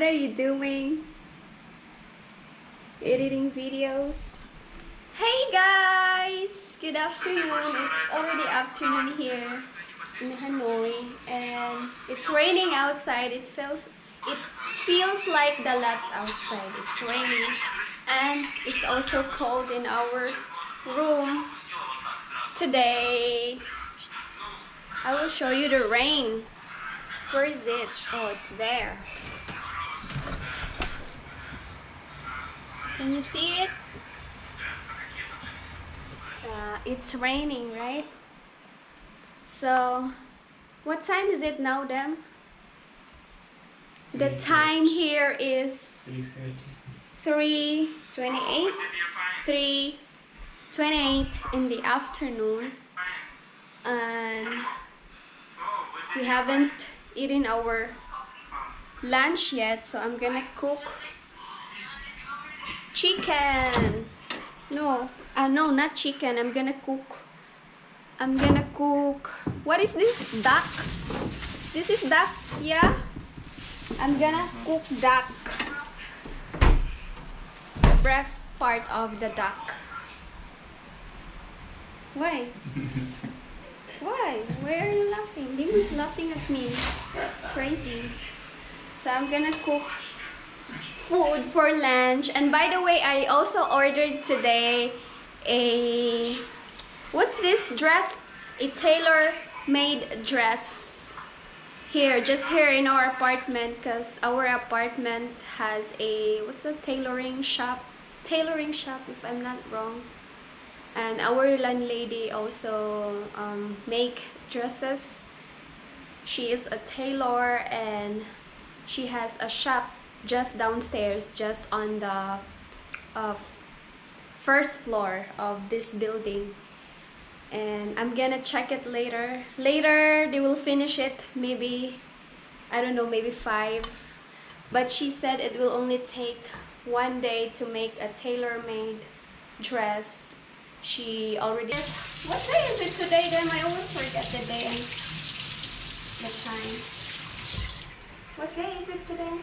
What are you doing? Editing videos? Hey guys! Good afternoon. It's already afternoon here in Hanoi and it's raining outside. It feels it feels like the lot outside. It's raining and it's also cold in our room today. I will show you the rain. Where is it? Oh, it's there. Can you see it? Uh, it's raining, right? So, what time is it now, Dem? The time here is 3.28 3.28 in the afternoon and we haven't eaten our lunch yet so I'm gonna cook chicken. No uh, no not chicken. I'm gonna cook. I'm gonna cook. What is this? Duck? This is duck yeah? I'm gonna cook duck. The breast part of the duck. Why? Why? Why are you laughing? Dima's laughing at me. Crazy. So I'm gonna cook food for lunch. And by the way I also ordered today a what's this dress? A tailor made dress here just here in our apartment because our apartment has a what's a tailoring shop? Tailoring shop if I'm not wrong. And our landlady also um, make dresses. She is a tailor and she has a shop just downstairs just on the uh, first floor of this building. And I'm gonna check it later. Later they will finish it maybe I don't know maybe five. But she said it will only take one day to make a tailor-made dress. She already what day is it today then I always forget the day the time. What day is it today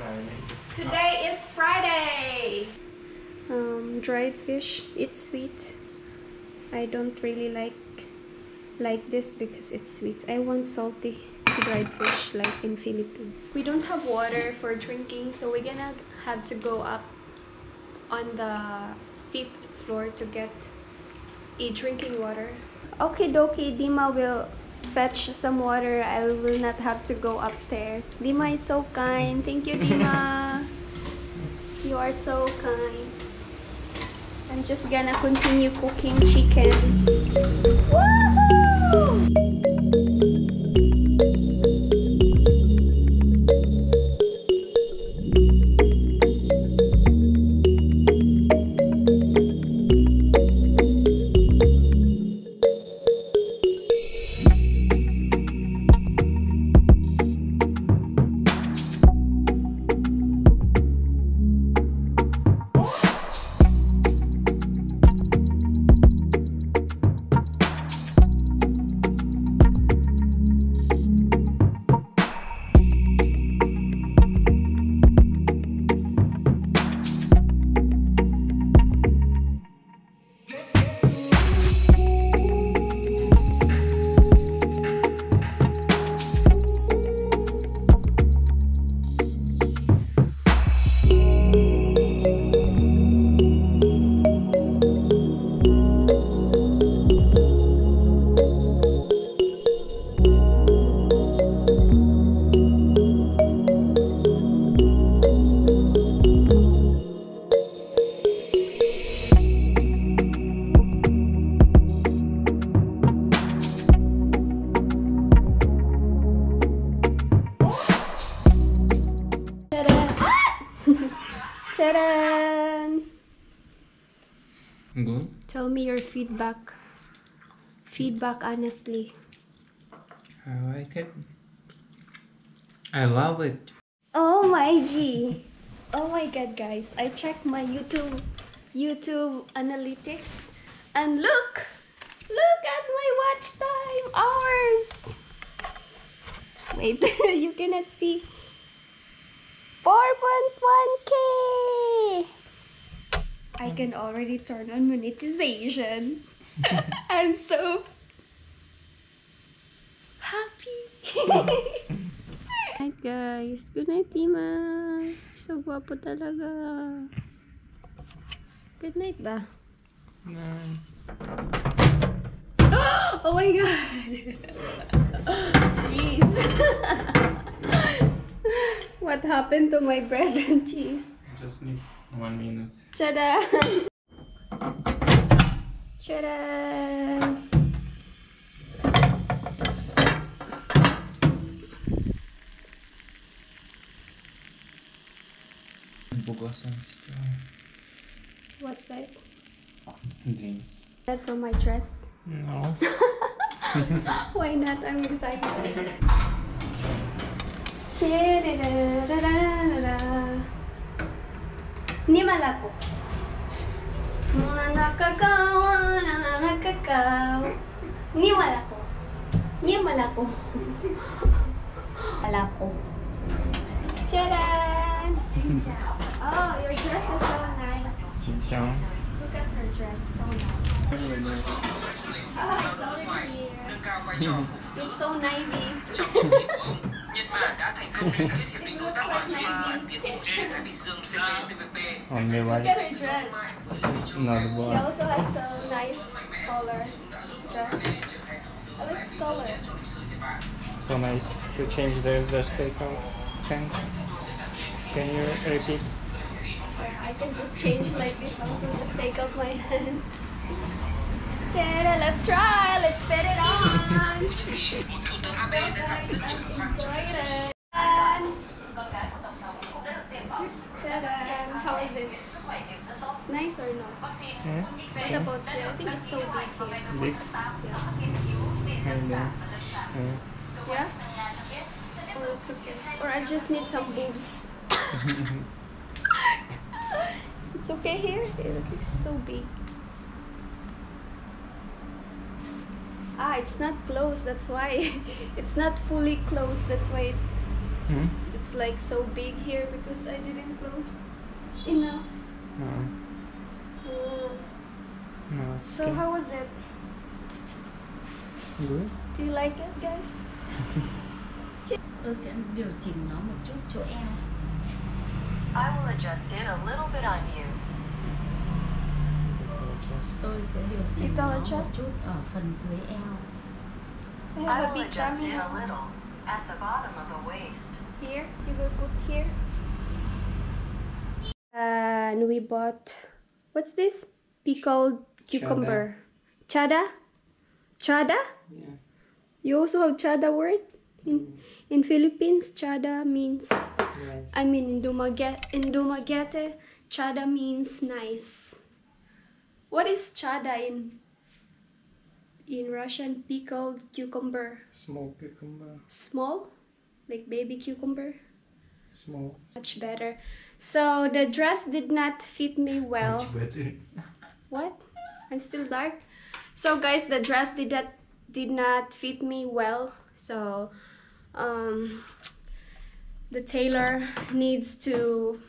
Friday. Today is Friday. Um, dried fish. It's sweet. I don't really like like this because it's sweet. I want salty dried fish like in Philippines. We don't have water for drinking, so we're gonna have to go up on the fifth floor to get a drinking water. Okay, dokie, Dima will fetch some water. I will not have to go upstairs. Dima is so kind. Thank you, Dima. you are so kind. I'm just gonna continue cooking chicken. Woohoo! Feedback. Feedback honestly. I like it. I love it. Oh my G. Oh my god guys. I checked my YouTube YouTube analytics and look! Look at my watch time hours! Wait, you cannot see. 5.1k! I um, can already turn on monetization. I'm so happy. night guys. Good night, Tima. So guwapo talaga. Good night ba? Nine. oh my god! Jeez. what happened to my bread and cheese? Just need one minute. Ta-da! Ta-da! Bugasan still. What's that? Drinks. That from my dress. No. Why not? I'm excited. Chirirararara. Ni malako. Muna nakakawa, na na nakakaw. Ni malako. Ni malako. Malako. Tchadan! Oh, your dress is so nice. Xinjiang. Look at her dress. So nice. Oh, it's already here. It's so navy. Nhật Bản đã thành công ký kết hiệp định đối tác toàn diện và tiến bộ xuyên thái bình dương CPTPP. Only Look one. at her dress. She also has a nice color dress. I like color. So nice to change this. Just take off pants. Can you repeat? I can just change like this also, just take off my hands. Jada, let's try, let's fit it on. Một thủ tướng AB đã gặp rất nhiều khó khăn trong Enjoy it. Jada, how is it? Nice or not? Hmm? What about you? I think it's so big here. Big. Yeah. And uh, Yeah? Oh, it's okay. Or I just need some boobs. it's okay here? Hey, Look, it's so big. Ah, it's not closed. That's why. it's not fully closed. That's why it's, hmm? it's like so big here because I didn't close enough. No. Mm. No. So okay. how was it? Good. Do you like it, guys? tôi sẽ điều chỉnh nó một chút chỗ eo I will adjust it a little bit on you. Just tôi sẽ điều chỉnh nó một chút ở phần dưới eo I I have a will adjust tummy it a little at the bottom of the waist. Here, you will put here. Uh, and we bought, what's this? Pickled cucumber. Chada? Chada? Yeah. You also have chada word? In, mm. in Philippines, chada means, Nice. I mean in Dumaguete, in Dumaguete, chada means nice. What is chada in, in Russian? Pickled cucumber. Small cucumber. Small? Like baby cucumber? Small. much better. So the dress did not fit me well. Much better. What? I'm still dark. So guys, the dress did not did not fit me well. So um the tailor needs to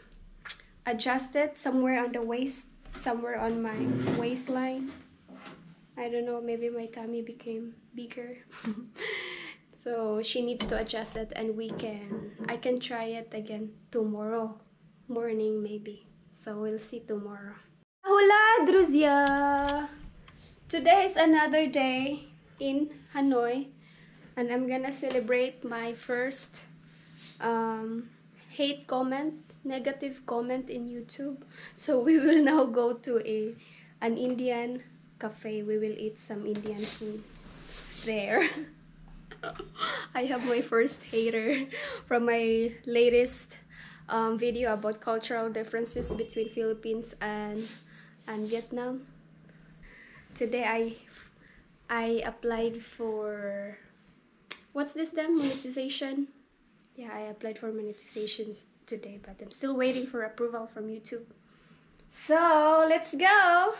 adjust it somewhere on the waist, somewhere on my waistline. I don't know, maybe my tummy became bigger. so she needs to adjust it and we can I can try it again tomorrow morning maybe. So we'll see tomorrow. Hola, друзья! Today is another day in Hanoi and I'm gonna celebrate my first um, hate comment, negative comment in YouTube. So we will now go to a an Indian cafe. We will eat some Indian foods there. I have my first hater from my latest um, video about cultural differences between Philippines and and Vietnam. Today I I applied for what's this then monetization. Yeah, I applied for monetization today, but I'm still waiting for approval from YouTube. So let's go.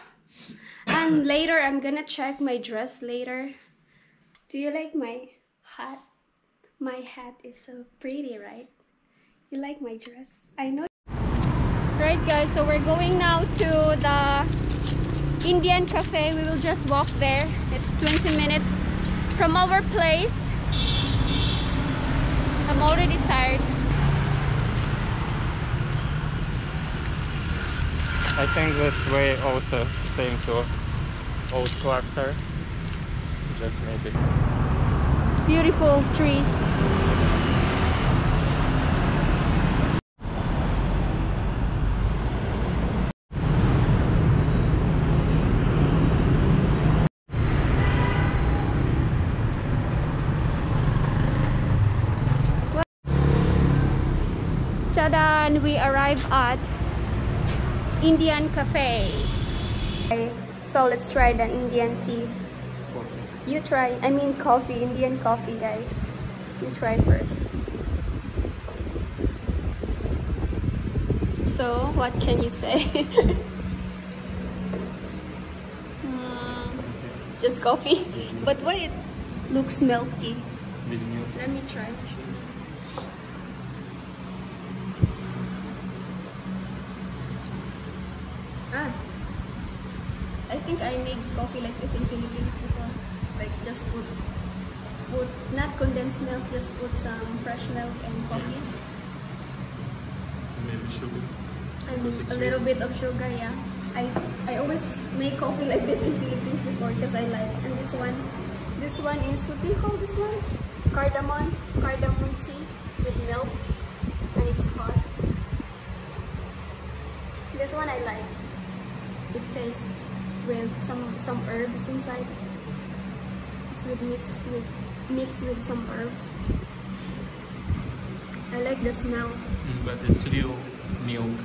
And later I'm gonna check my dress later. Do you like my hat? My hat is so pretty, right? You like my dress? I know. Right guys, so we're going now to the Indian cafe. We will just walk there. It's 20 minutes from our place. I'm already tired. I think this way also same to old quarter. Just maybe. Beautiful trees. Chadan, we arrive at Indian Cafe. Okay, so let's try the Indian tea. You try. I mean coffee, Indian coffee, guys. You try first. So, what can you say? Hmm, just coffee. But why it looks milky? Let me try. Ah, I think I made coffee like this in Philippines before. Like just put, put not condensed milk, just put some fresh milk and coffee Maybe sugar. and a little bit of sugar. Yeah, I I always make coffee like this in Philippines before because I like. And this one, this one is what do you call this one? Cardamom, cardamom tea with milk, and it's hot. This one I like. It tastes with some some herbs inside. It's with mixed with mixed with some herbs. I like the smell. Mm, but it's real milk,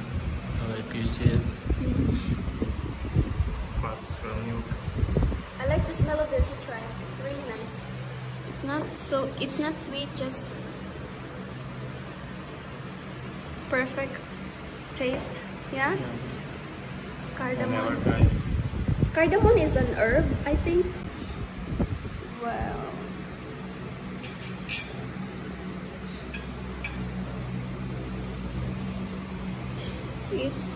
like you said, fats from milk. I like the smell of this. You try. it. It's really nice. It's not so. It's not sweet. Just perfect taste. Yeah. Never Cardamom. Cardamom is an herb, I think. Wow. It's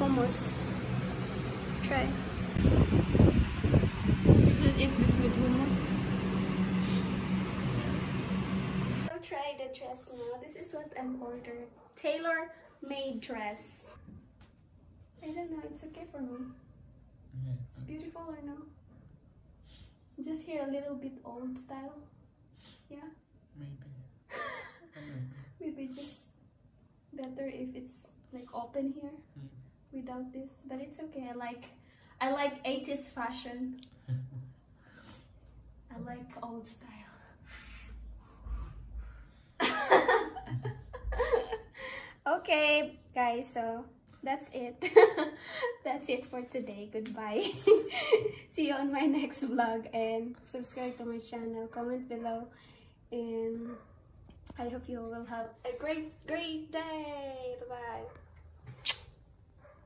hummus. Try. We'll eat this with hummus. I'll try the dress now. This is what I'm ordered. Tailor made dress. I don't know, it's okay for me. It's beautiful or no? Just here a little bit old style. Yeah. Maybe. Maybe just better if it's like open here Mm. without this. But it's okay. I like I like 80s fashion. I like old style. okay, guys, so that's it. That's it for today. Goodbye. See you on my next vlog and subscribe to my channel. Comment below and I hope you will have a great, great day. Bye-bye.